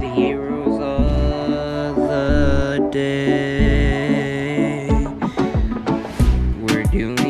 the heroes of the day. We're doing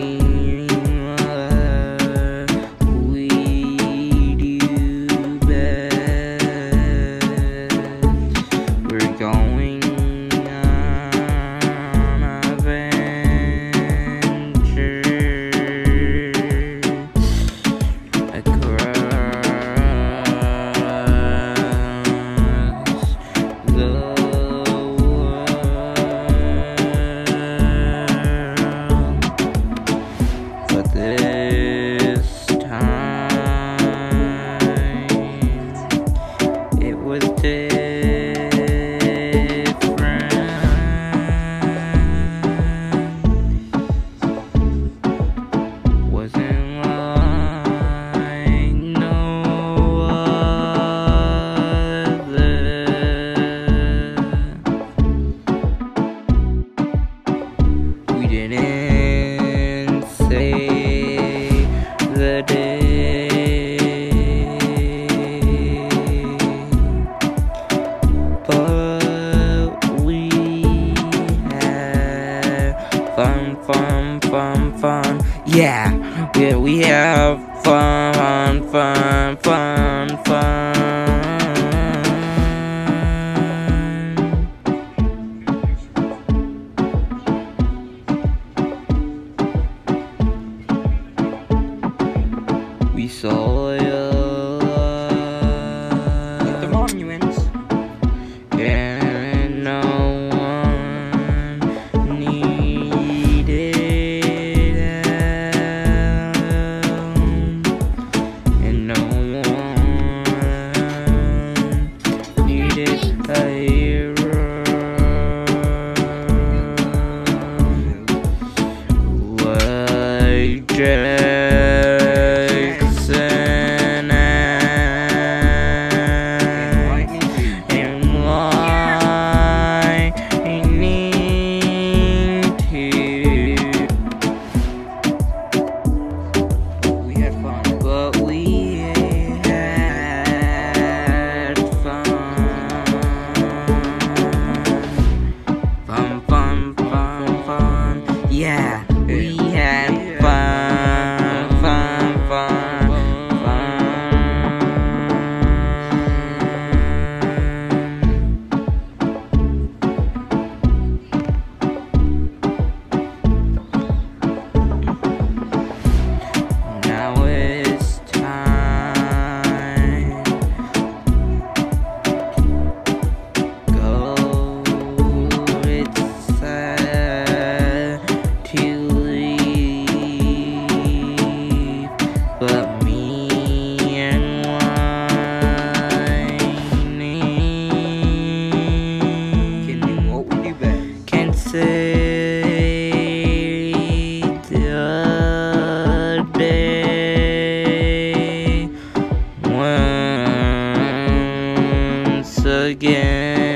fun, fun, fun. Yeah, yeah, we have fun, fun, fun, fun. We saw. DJ. again.